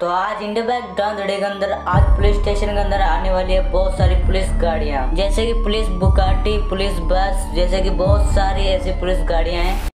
तो आज India bag डांदड़े के अंदर, आज पुलिस स्टेशन के अंदर आने वाली है बहुत सारी पुलिस गाड़ियाँ। जैसे कि पुलिस बुकाटी, पुलिस बस, जैसे कि बहुत सारी ऐसी पुलिस गाड़ियाँ हैं।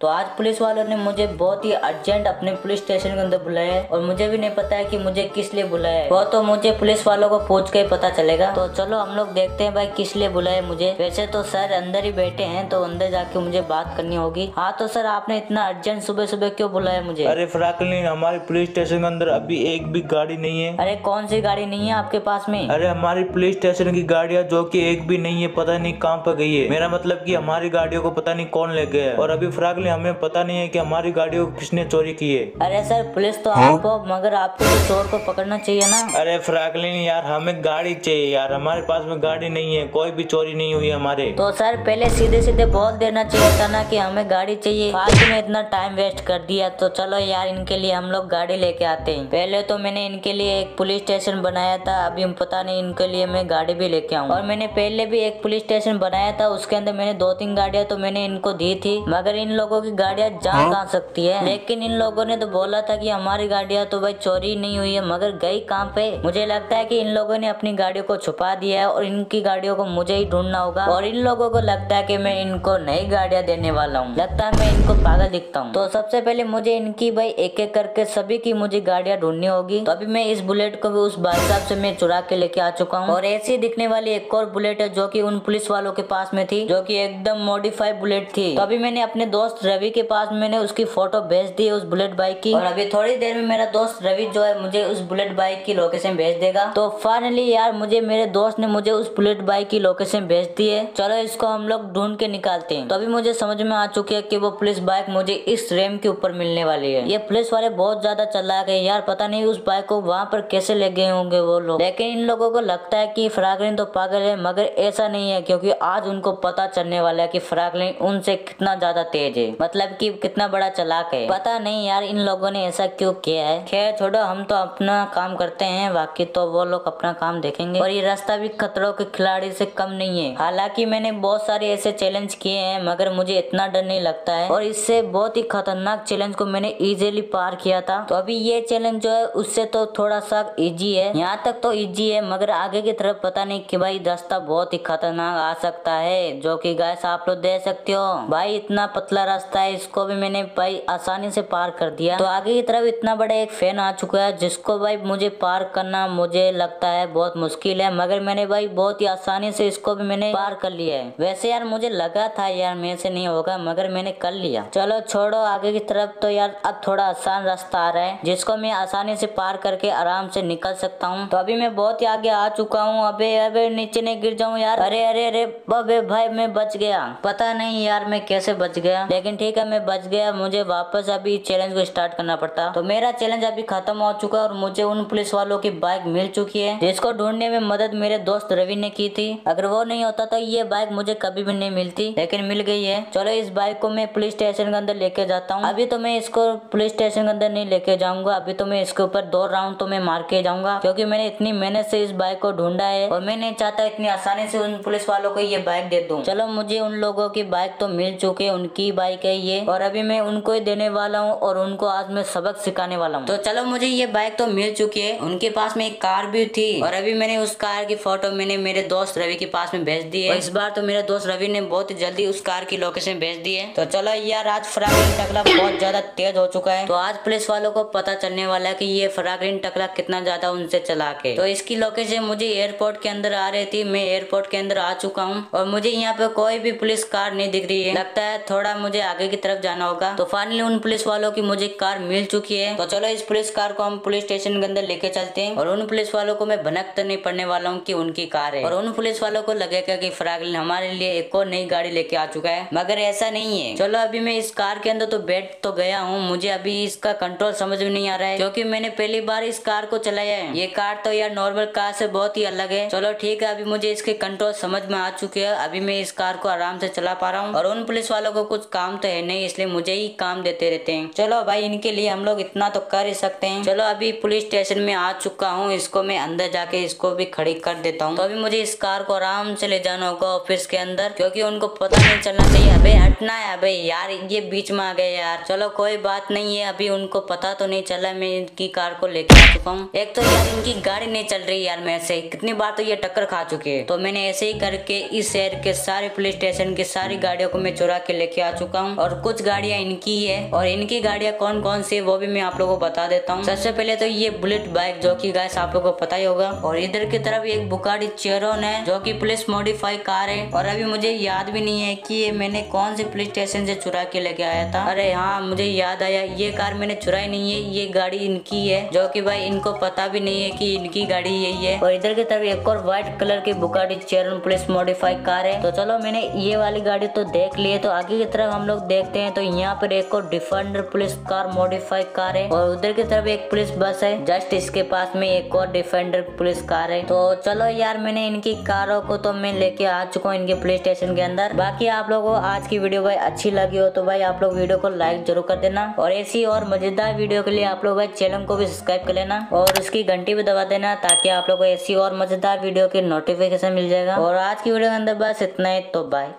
तो आज पुलिस वालों ने मुझे बहुत ही अर्जेंट अपने पुलिस स्टेशन के अंदर बुलाया है और मुझे भी नहीं पता है कि मुझे किस लिए बुलाया है। वो तो मुझे पुलिस वालों को पूछ के पता चलेगा। तो चलो हम लोग देखते हैं भाई किस लिए बुलाया मुझे। वैसे तो सर अंदर ही बैठे हैं तो अंदर जाके मुझे बात करनी होगी। हाँ तो सर आपने इतना अर्जेंट सुबह सुबह क्यों बुलाया मुझे? अरे फ्रैंकलिन हमारे पुलिस स्टेशन के अंदर अभी एक भी गाड़ी नहीं है। अरे कौन सी गाड़ी नहीं है आपके पास में? अरे हमारी पुलिस स्टेशन की गाड़ियाँ जो की एक भी नहीं है पता नहीं कहाँ पर गई है। मेरा मतलब की हमारी गाड़ियों को पता नहीं कौन ले गया है। और अभी फ्रैंकलिन हमें पता नहीं है कि हमारी गाड़ियों को किसने चोरी की है। अरे सर पुलिस तो आपको मगर आपको तो चोर को पकड़ना चाहिए ना। अरे फ्रैंकलिन यार हमें गाड़ी चाहिए यार। हमारे पास में गाड़ी नहीं है कोई भी चोरी नहीं हुई हमारे। तो सर पहले सीधे सीधे बोल देना चाहिए था ना कि हमें गाड़ी चाहिए। फालतू में इतना टाइम वेस्ट कर दिया तो चलो यार इनके लिए हम लोग गाड़ी लेके आते हैं। पहले तो मैंने इनके लिए एक पुलिस स्टेशन बनाया था अभी पता नहीं इनके लिए मैं गाड़ी भी लेके आऊँ। और मैंने पहले भी एक पुलिस स्टेशन बनाया था उसके अंदर मैंने दो तीन गाड़ियाँ तो मैंने इनको दी थी मगर इन लोगों की गाड़ियाँ जा कहाँ सकती है। लेकिन इन लोगों ने तो बोला था कि हमारी गाड़ियाँ तो भाई चोरी नहीं हुई है मगर गई कहाँ पे? मुझे लगता है कि इन लोगों ने अपनी गाड़ियों को छुपा दिया है और इनकी गाड़ियों को मुझे ही ढूंढना होगा। और इन लोगों को लगता है कि मैं इनको नई गाड़ियाँ देने वाला हूँ। लगता है मैं इनको पागल दिखता हूँ। तो सबसे पहले मुझे इनकी भाई एक एक करके सभी की मुझे गाड़ियाँ ढूंढनी होगी। तो अभी मैं इस बुलेट को भी उस भाई साहब से मैं चुरा के लेके आ चुका हूँ। और ऐसी दिखने वाली एक और बुलेट है जो की उन पुलिस वालों के पास में थी जो की एकदम मॉडिफाइड बुलेट थी। तो अभी मैंने अपने दोस्त रवि के पास मैंने उसकी फ़ोटो भेज दी है उस बुलेट बाइक की। और अभी थोड़ी देर में मेरा दोस्त रवि जो है मुझे उस बुलेट बाइक की लोकेशन भेज देगा। तो फाइनली यार मुझे, मेरे दोस्त ने मुझे उस बुलेट बाइक की लोकेशन भेज दी है। चलो इसको हम लोग ढूंढ के निकालते हैं। तो अभी मुझे समझ में आ चुकी है कि वो पुलिस बाइक मुझे इस रेम के ऊपर मिलने वाली है। ये पुलिस वाले बहुत ज़्यादा चला गए यार, पता नहीं उस बाइक को वहाँ पर कैसे ले गए होंगे वो लोग। लेकिन इन लोगों को लगता है की फ्रागलिन तो पागल है, मगर ऐसा नहीं है, क्योंकि आज उनको पता चलने वाला है कि फ्रागलिन उनसे कितना ज़्यादा तेज है। मतलब कि कितना बड़ा चलाक है। पता नहीं यार इन लोगों ने ऐसा क्यों किया है। खैर छोड़ो, हम तो अपना काम करते हैं, बाकी तो वो लोग अपना काम देखेंगे। और ये रास्ता भी खतरों के खिलाड़ी से कम नहीं है। हालाँकि मैंने बहुत सारे ऐसे चैलेंज किए हैं, मगर मुझे इतना डर नहीं लगता है। और इससे बहुत ही खतरनाक चैलेंज को मैंने इजिली पार किया था। तो अभी ये चैलेंज जो है, उससे तो थोड़ा सा इजी है। यहाँ तक तो इजी है, मगर आगे की तरफ़ पता नहीं कि भाई रास्ता बहुत ही खतरनाक आ सकता है। जो कि गैस आप लोग दे सकते हो। भाई इतना पतला रास्ता है, इसको भी मैंने भाई आसानी से पार कर दिया। तो आगे की तरफ़ इतना बड़ा एक फ़ैन आ चुका है, जिसको भाई मुझे पार करना मुझे लगता है बहुत मुश्किल है, मगर मैंने भाई बहुत ही आसानी से इसको भी मैंने पार कर लिया है। वैसे यार मुझे लगा था यार मेरे से नहीं होगा, मगर मैंने कर लिया। चलो छोड़ो, आगे की तरफ़ तो यार अब थोड़ा आसान रास्ता आ रहा है, जिसको मैं आसानी से पार करके आराम से निकल सकता हूँ। तो अभी मैं बहुत ही आगे आ चुका हूँ, अबे अबे, नीचे नहीं गिर जाऊँ यार। अरे अरे अरे, अबे, भाई, मैं बच गया। पता नहीं यार मैं कैसे बच गया, लेकिन ठीक है, मैं बच गया। मुझे वापस अभी चैलेंज को स्टार्ट करना पड़ता। तो मेरा चैलेंज अभी खत्म हो चुका और मुझे उन पुलिस वालों की बाइक मिल चुकी है, जिसको ढूँढने में मदद मेरे दोस्त रवि ने की थी। अगर वो नहीं होता तो ये बाइक मुझे कभी भी नहीं मिलती, लेकिन मिल गई है। चलो, इस बाइक को मैं पुलिस स्टेशन के अंदर लेके जाता हूँ। अभी तो मैं इसको पुलिस स्टेशन के अंदर नहीं लेके जाऊँगा। अभी तो मैं इसके ऊपर दो राउंड तो मैं मार के जाऊँगा, क्योंकि मैंने इतनी मेहनत से इस बाइक को ढूंढा है और मैं नहीं चाहता इतनी आसानी से उन पुलिस वालों को ये बाइक दे दूँ। चलो, मुझे उन लोगों की बाइक तो मिल चुकी है, उनकी बाइक ये और अभी मैं उनको ही देने वाला हूँ और उनको आज मैं सबक सिखाने वाला हूँ। तो चलो मुझे ये बाइक तो मिल चुकी है। उनके पास में एक कार भी थी और अभी मैंने उस कार की फ़ोटो मैंने मेरे दोस्त रवि के पास में भेज दी है। इस बार तो मेरे दोस्त रवि ने बहुत जल्दी उस कार की लोकेशन भेज दी है। तो चलो यार, आज फरागरीन टकला बहुत ज़्यादा तेज हो चुका है। तो आज पुलिस वालों को पता चलने वाला है की ये फरागरीन टकला कितना ज़्यादा उनसे चला के तो इसकी लोकेशन मुझे एयरपोर्ट के अंदर आ रही थी। मैं एयरपोर्ट के अंदर आ चुका हूँ और मुझे यहाँ पे कोई भी पुलिस कार नहीं दिख रही है। लगता है थोड़ा मुझे आगे की तरफ़ जाना होगा। तो फाइनली उन पुलिस वालों की मुझे कार मिल चुकी है। तो चलो इस पुलिस कार को हम पुलिस स्टेशन के अंदर लेके चलते हैं। और उन पुलिस वालों को मैं भनक तो नहीं पड़ने वाला हूँ की उनकी कार है। और उन पुलिस वालों को लगेगा की फरागलिन हमारे लिए एक और नई गाड़ी लेके आ चुका है। मगर ऐसा नहीं है। चलो अभी मैं इस कार के अंदर तो बैठ तो गया हूँ। मुझे अभी इसका कंट्रोल समझ में नहीं आ रहा है। क्योंकि मैंने पहली बार इस कार को चलाया है। ये कार तो यार नॉर्मल कार से बहुत ही अलग है। चलो ठीक है, अभी मुझे इसके कंट्रोल समझ में आ चुके हैं। अभी मैं इस कार को आराम से चला पा रहा हूँ। और उन पुलिस वालों को कुछ काम तो है नहीं, इसलिए मुझे ही काम देते रहते हैं। चलो भाई, इनके लिए हम लोग इतना तो कर ही सकते हैं। चलो, अभी पुलिस स्टेशन में आ चुका हूँ। इसको मैं अंदर जाके इसको भी खड़ी कर देता हूँ। तो अभी मुझे इस कार को आराम से ले जाना होगा ऑफ़िस के अंदर, क्योंकि उनको पता नहीं चलना चाहिए। अबे, हटना है। अबे, यार, ये बीच में आ गए यार। चलो, कोई बात नहीं है। अभी उनको पता तो नहीं चला मैं इनकी कार को लेके आ चुका हूँ। एक तो यार, इनकी गाड़ी नहीं चल रही यार से। कितनी बार तो ये टक्कर खा चुके तो मैंने ऐसे ही करके इस शहर के सारे पुलिस स्टेशन की सारी गाड़ियों को मैं चुरा के लेके आ चुका हूँ। और कुछ गाड़ियाँ इनकी है। और इनकी गाड़ियाँ कौन कौन सी वो भी मैं आप लोगों को बता देता हूँ। सबसे पहले तो ये बुलेट बाइक जो की गैस आप लोगों को पता ही होगा। और इधर की तरफ़ एक बुकाडी चेरोन है, जो की पुलिस मॉडिफाई कार है। और अभी मुझे याद भी नहीं है की मैंने कौन से पुलिस स्टेशन से चुरा के लेके आया था। अरे हाँ मुझे याद आया, ये कार मैंने चुराई नहीं है, ये गाड़ी इनकी है। जो कि भाई इनको पता भी नहीं है कि इनकी गाड़ी यही है। और इधर की तरफ़ एक और व्हाइट कलर की Bugatti Chiron police modify car है। तो चलो मैंने ये वाली गाड़ी तो देख ली है तो आगे की तरफ़ हम लोग देखते हैं तो यहाँ पर एक और Defender police car modify car है और उधर की तरफ़ एक पुलिस बस है। जस्ट इसके पास में एक और डिफेंडर पुलिस कार है। तो चलो यार, मैंने इनकी कारों को तो मैं लेके आ चुका हूँ इनके पुलिस स्टेशन के अंदर। बाकी आप लोगों को आज की वीडियो भाई अच्छी लगी हो तो भाई आप लोग वीडियो को लाइक ज़रूर कर देना। और ऐसी और मज़ेदार वीडियो के लिए आप लोग भाई चैनल को भी सब्सक्राइब कर लेना। और उसकी घंटी भी दबा देना ताकि आप लोग को ऐसी और मज़ेदार वीडियो की नोटिफिकेशन मिल जाएगा। और आज की वीडियो के अंदर बस इतना ही तो बाय